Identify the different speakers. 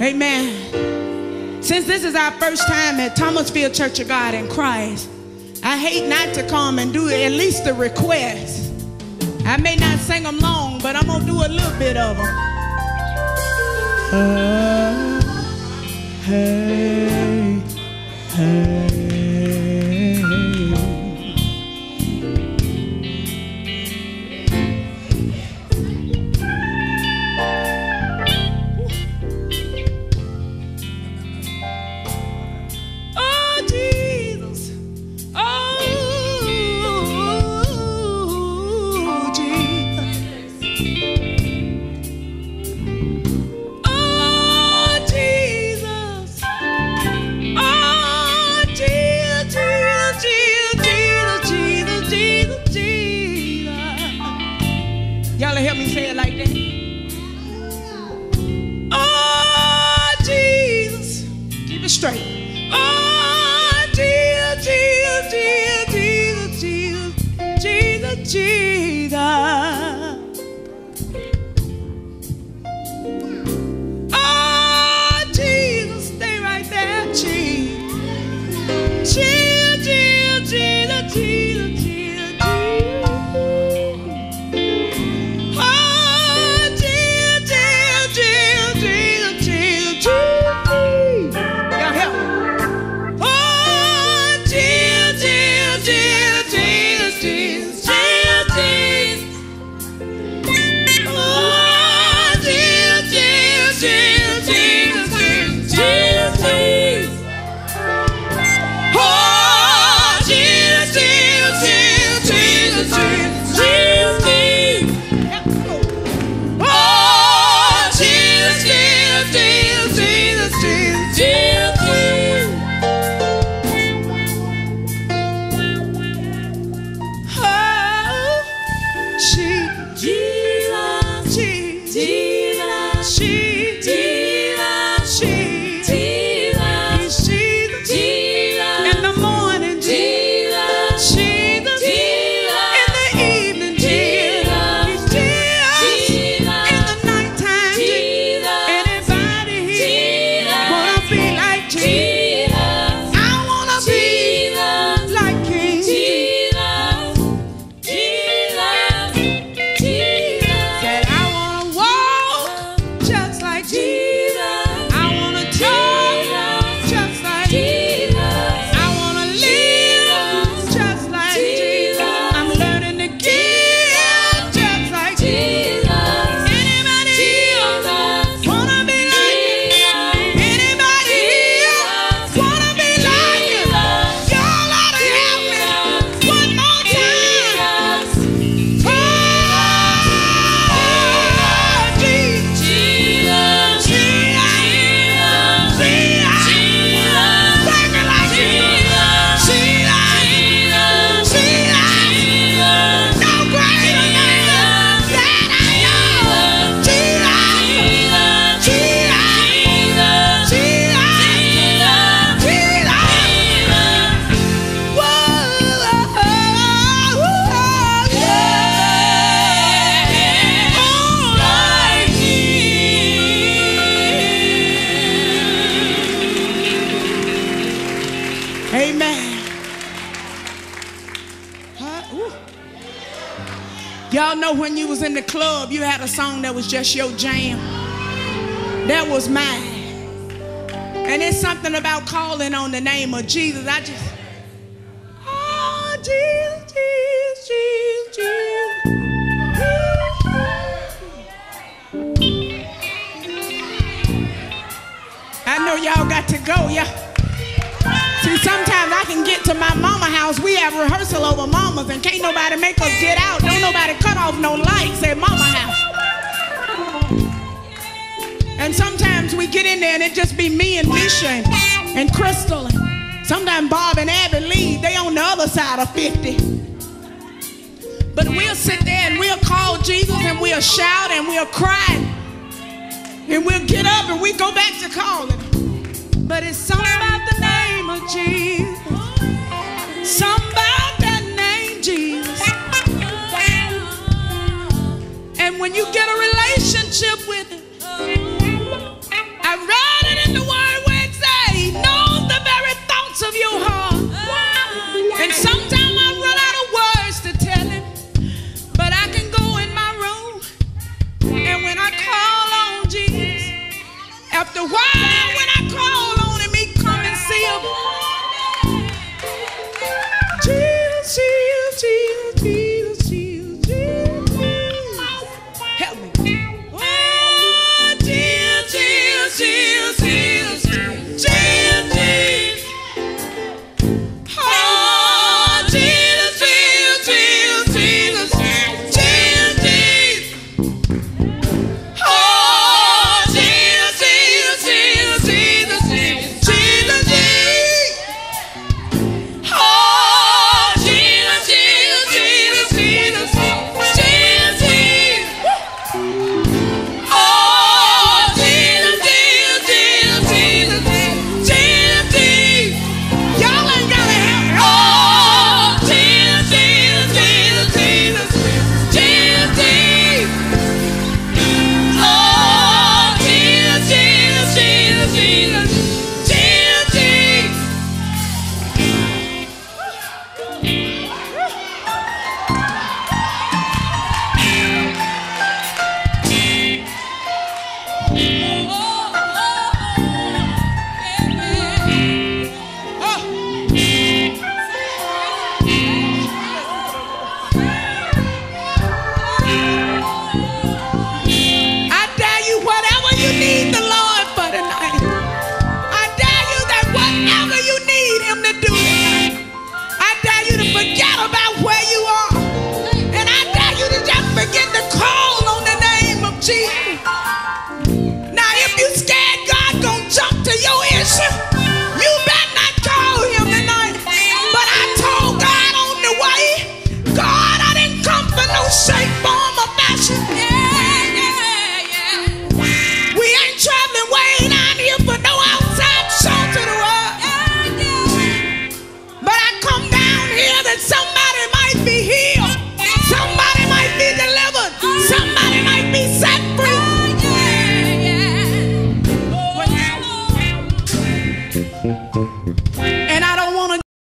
Speaker 1: Amen. Since this is our first time at Thomasville Church of God in Christ, I hate not to come and do at least the request. I may not sing them long, but I'm going to do a little bit of them. Uh, Y'all help me say it like that. Oh, Jesus. Keep it straight. Oh, Jesus, Jesus, Jesus, Jesus, Jesus, Jesus. Amen. Huh? Y'all know when you was in the club, you had a song that was just your jam. That was mine. And it's something about calling on the name of Jesus. I just, oh, Jesus, Jesus, Jesus, Jesus. I know y'all got to go, yeah. See, sometimes I can get to my mama house. We have rehearsal over mamas, and can't nobody make us get out. Don't nobody cut off no lights at mama house. And sometimes we get in there and it just be me and Misha and, and Crystal. And sometimes Bob and Abby leave. They on the other side of 50. But we'll sit there and we'll call Jesus and we'll shout and we'll cry. And we'll get up and we go back to calling. But it's something about the name Jesus. And when you get a relationship with Him, I read it in the Word it says He knows the very thoughts of your heart. And sometimes I run out of words to tell Him, but I can go in my room, and when I call on Jesus, after a. Uh!